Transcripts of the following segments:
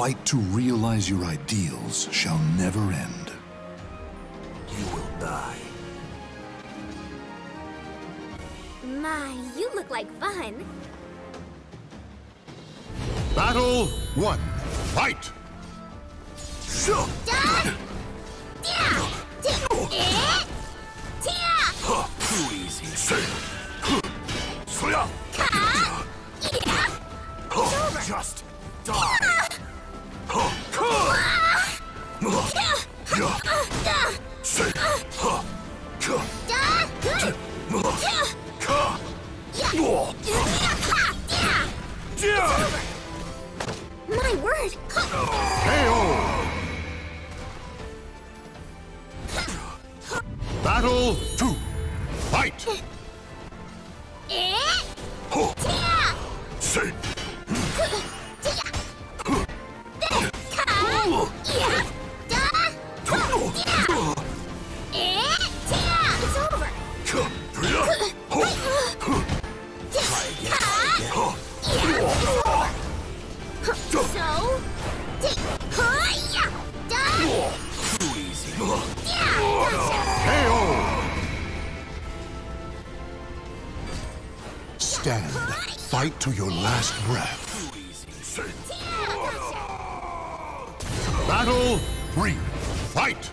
fight to realize your ideals shall never end. You will die. My, you look like fun. Battle one. Fight! Da! Yeah! Tia! Too easy. Ka! Yeah! Just die. My word! KO! Battle two. Fight! To your last breath. Too easy. Tia! Gotcha! Battle three. Fight!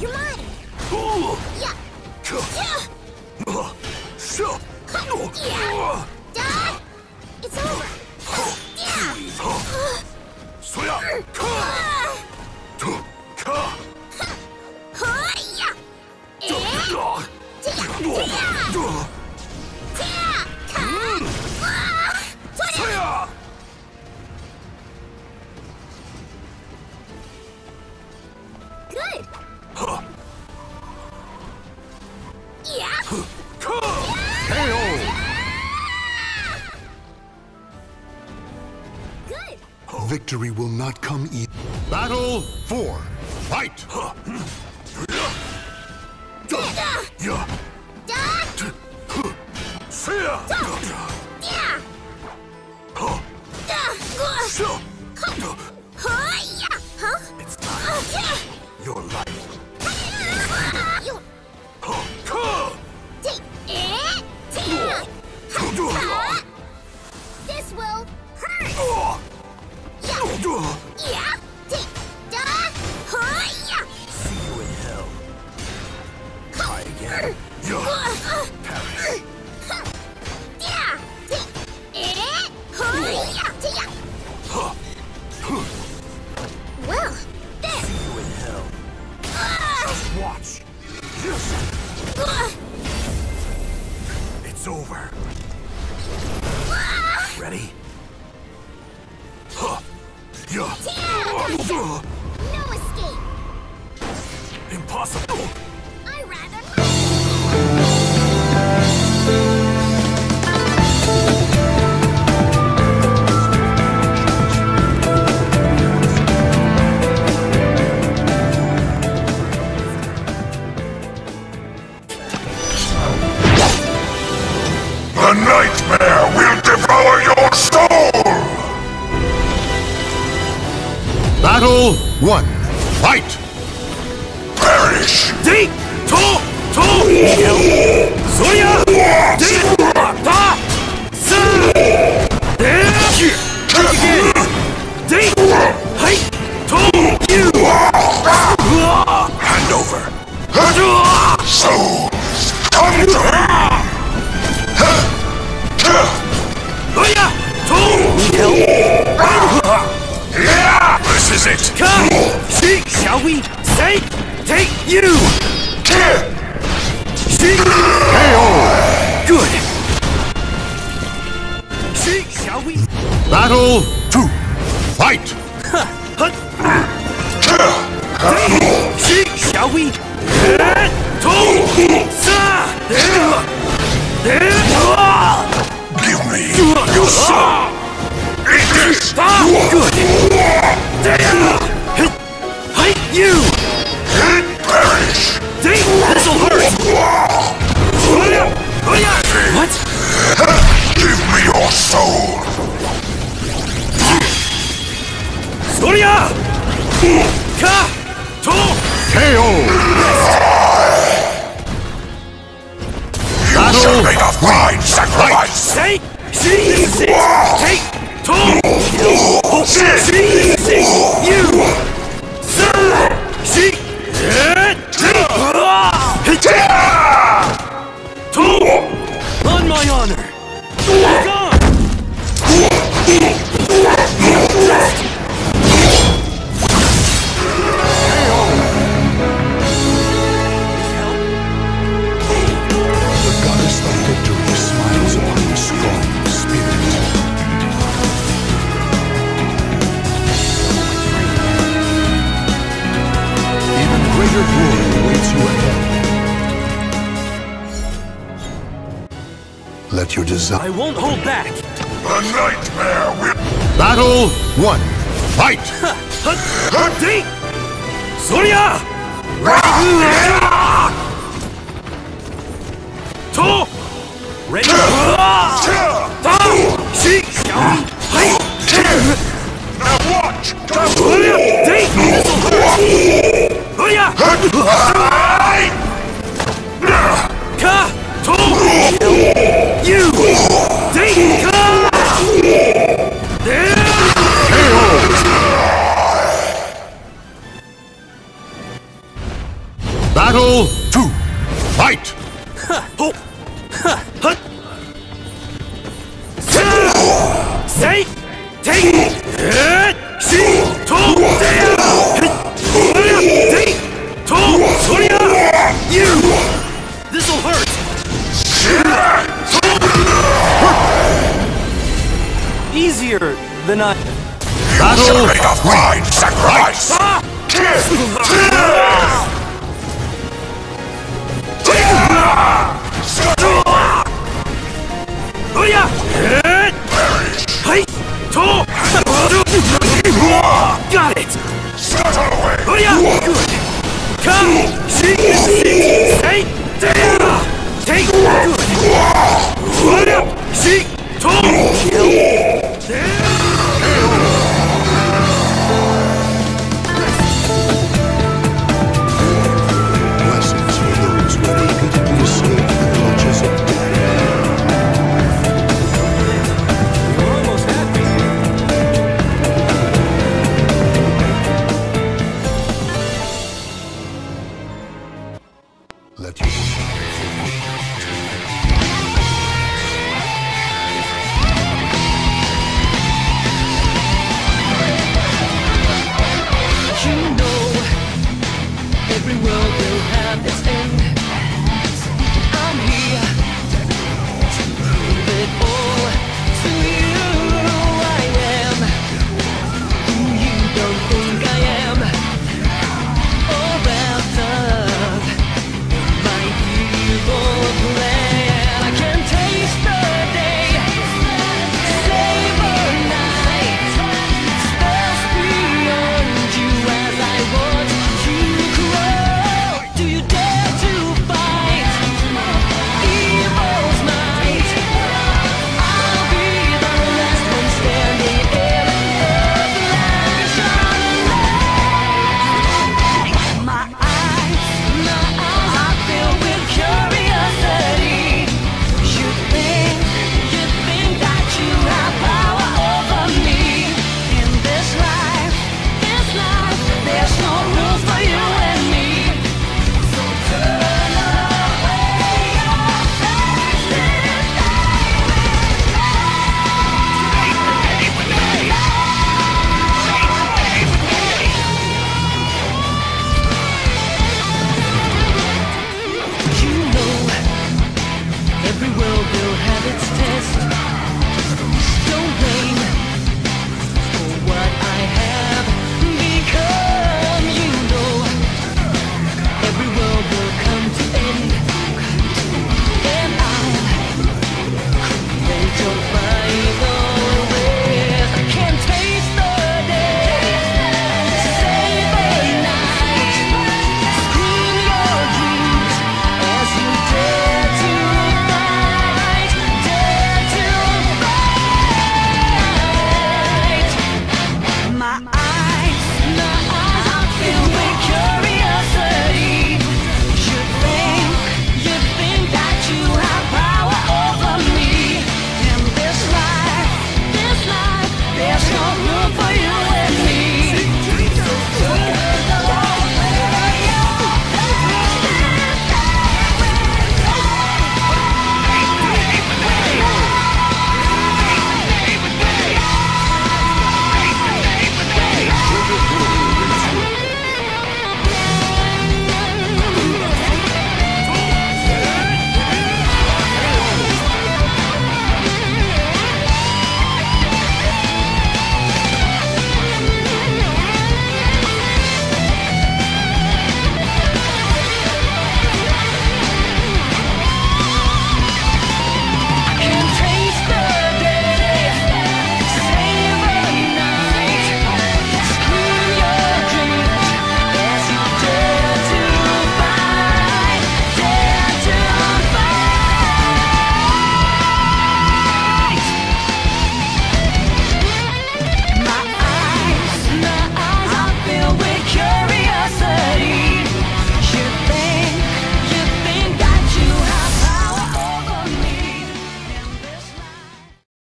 You're mine! Yeah! Yeah! Yeah! Good! Yeah! KO! Good! Victory will not come easy. Battle four. Fight! Da! Yeah. Da! Fear. Yeah! Da! Hi-ya! Huh? It's time. Your life. It's over. Ready? Huh. Yeah. No escape! Impossible. This is it! Come! Shall we? Say! Take you! See! Good! See, shall we? Battle two. Fight! See, shall we? Give me your soul! Eat this! Good! What? Give me your soul. Soria! Ka! To! KO! You Battle. shall make a fine sacrifice. Say! Take! To! You! Serve! at your desire. I won't hold back. The nightmare will... Battle one. Fight! Soria! To! Ready? Now watch! Soria! celebrate our fine sacrifice! Got it! Scuttle away! Come! Seek the seeking! Take! Take! Take! Good! Seek! Toll! let you.